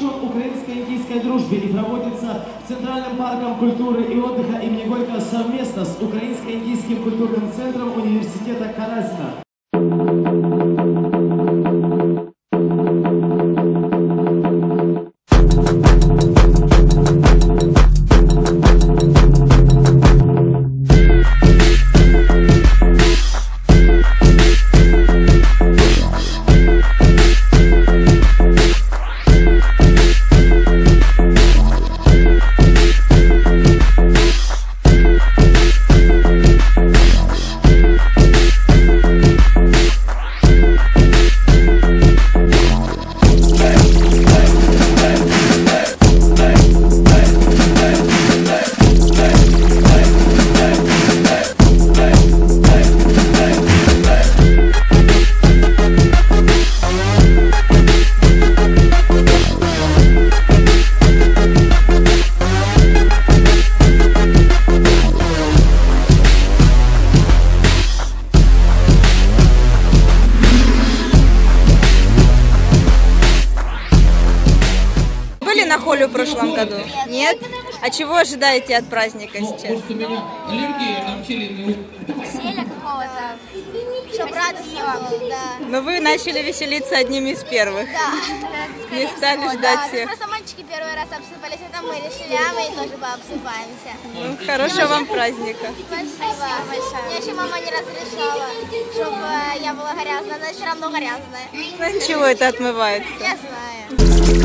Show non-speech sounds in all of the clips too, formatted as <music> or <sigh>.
посвящен украинско-индийской дружбе и проводится Центральным парком культуры и отдыха имени Горького совместно с Украинско-индийским культурным центром университета Каразина. А чего ожидаете от праздника сейчас? Может, у меня аллергия на пчелиный веселья какого-то, чтобы радостно было, да. Но вы начали веселиться одними из первых. Да. Не стали всего, ждать да. всех. Просто мальчики первый раз обсыпались, это мы решили, а мы тоже пообсыпаемся. Ну, хорошего вам праздника. Спасибо большое. Мне еще мама не разрешала, чтобы я была грязная, но все равно грязная. Ну ничего, это отмывается. Я знаю.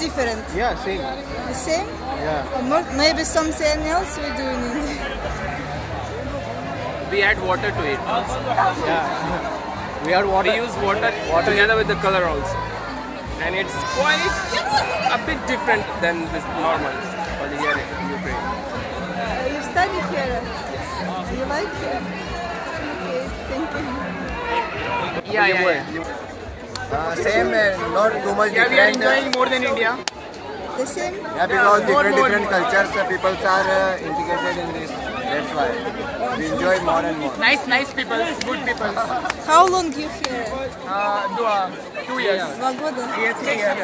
India different? Yeah, same. The same? Yeah. Or more, maybe something else we do in India. <laughs> we add water to it. Yeah. <laughs> we are water. We use water, water together with the color also. And it's quite a bit different than this normal for the here in Ukraine. Uh, you study here? You like here? Okay, thank you. Yeah, yeah, yeah. Uh, same, uh, not too much Yeah, we are different. uh, enjoying more than India. The same? Yeah, because more, different more, different more. cultures, uh, people are uh, integrated in this. That's why we enjoy more and more. Nice, nice people, good people. How long you here? Uh, do, uh, two years. Два года? Yeah, three years.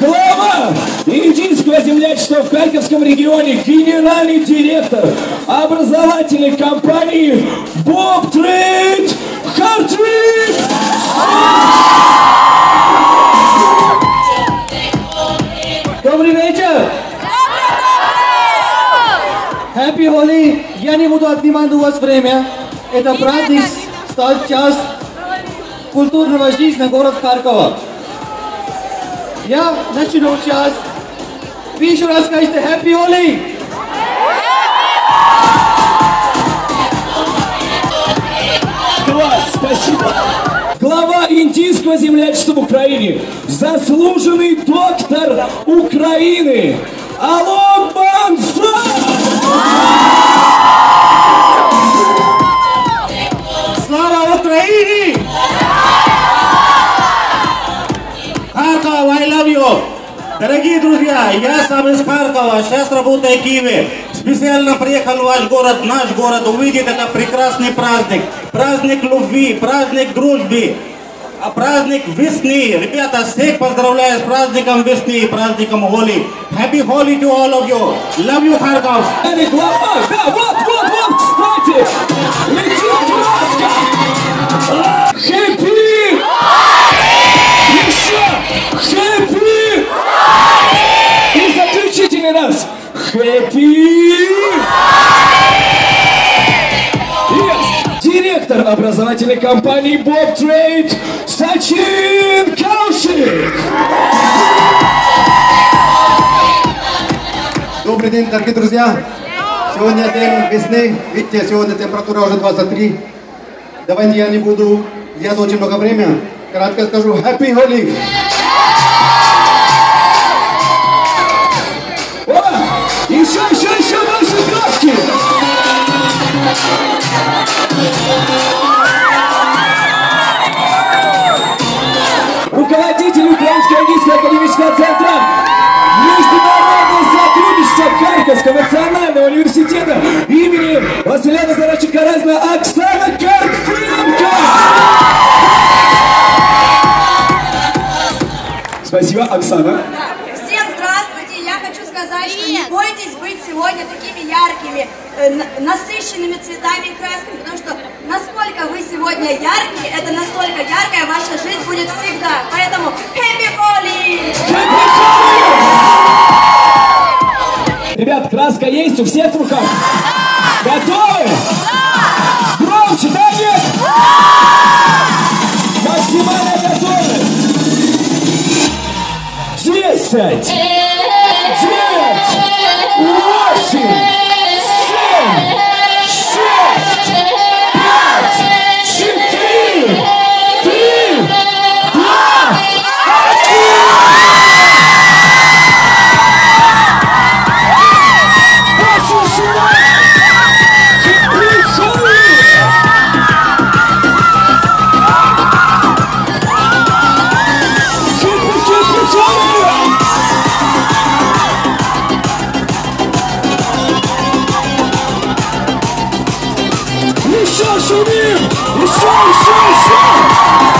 Глава Индийского землячества в Харьковском регионе, генеральный директор образовательной компании Bob Trade Хартрик! Добрый вечер! Happy Holi! Я не буду отнимать у вас время. Это праздник стал час культурного жизни города Харькова. Я начну сейчас. Вы еще раз скажите Happy Holi! Класс, спасибо. Глава индийского землячества в Украине, заслуженный доктор Украины, Алок Банса! Дорогие друзья, я сам из Харькова, сейчас работаю в Киеве. специально приехал в ваш город, наш город, увидеть это прекрасный праздник. Праздник любви, праздник дружбы, а праздник весны. Ребята, всех поздравляю с праздником весны и праздником Холи. Happy Holi to all of you. Love you, Kharkov. Хэппи! Yes. Директор образовательной компании Bob Trade Сачин Каушик! Добрый день, дорогие друзья! Сегодня день весны. Видите, сегодня температура уже 23. Давайте я не буду взять очень много времени. Кратко скажу Happy Holi! Руководитель Украинского академического центра Международное сотрудничество Харьковского национального университета имени Василия Назарченко Разна Оксана Карпенко! Спасибо, Оксана. Всем здравствуйте! Я хочу сказать, что не бойтесь быть сегодня такими яркими, э, на- насыщенными цветами и красками, потому что насколько вы сегодня яркие, это настолько яркая ваша жизнь будет всегда. Поэтому Happy Holi! Ребят, краска есть у всех в руках? Готовы? Громче, да нет? Максимально готовы? Десять, шумим! Еще, еще, еще!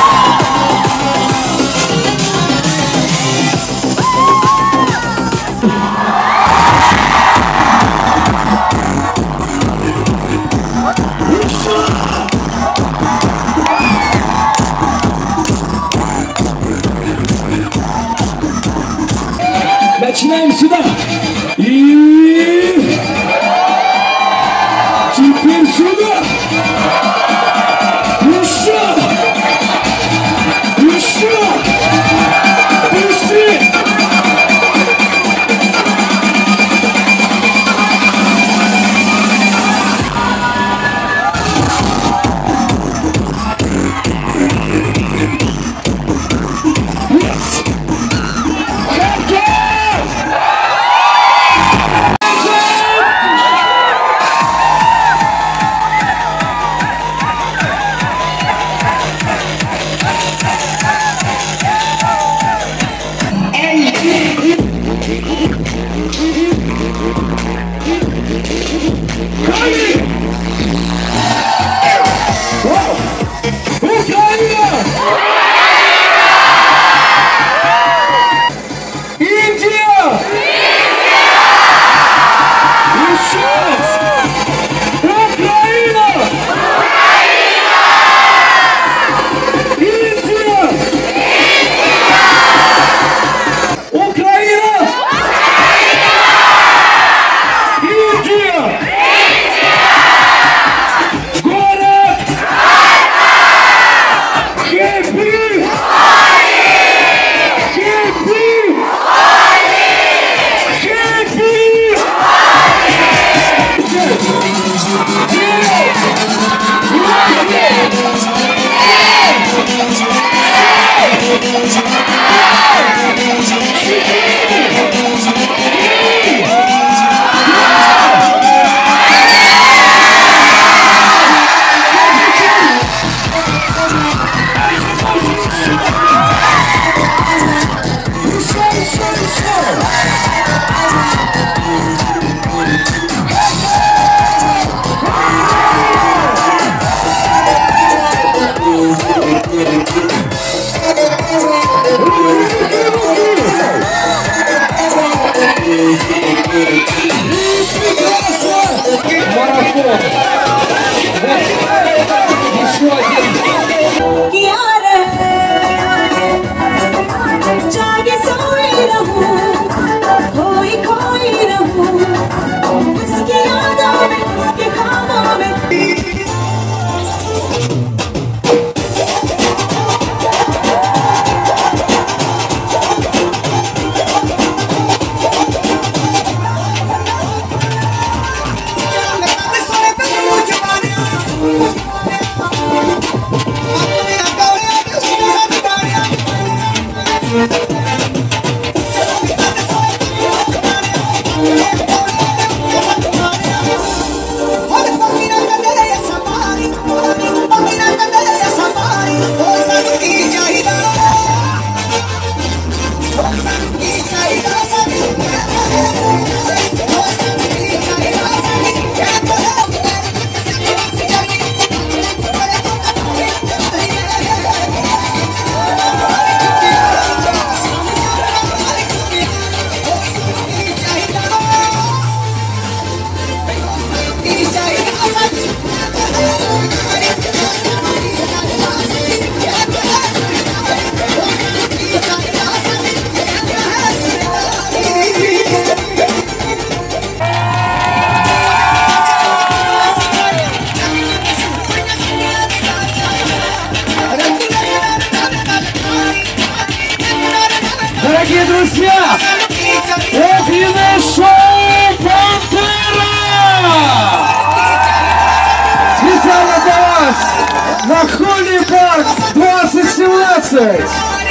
Birds.